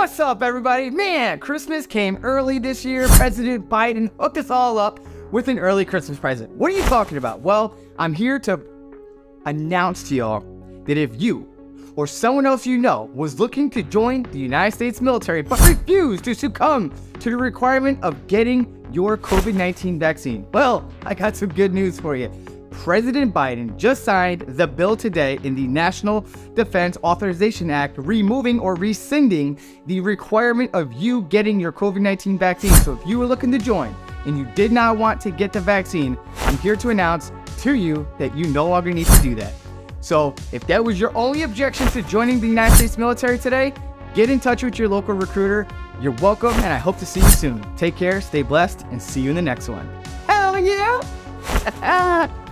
What's up, everybody? Man, Christmas came early this year. President Biden hooked us all up with an early Christmas present. What are you talking about? Well, I'm here to announce to y'all that if you or someone else you know was looking to join the United States military but refused to succumb to the requirement of getting your COVID 19 vaccine, well, I got some good news for you. President Biden just signed the bill today in the National Defense Authorization Act, removing or rescinding the requirement of you getting your COVID 19 vaccine. So if you were looking to join and you did not want to get the vaccine, I'm here to announce to you that you no longer need to do that. So if that was your only objection to joining the United States military today, get in touch with your local recruiter. You're welcome, and I hope to see you soon. Take care, stay blessed, and see you in the next one. Hell yeah!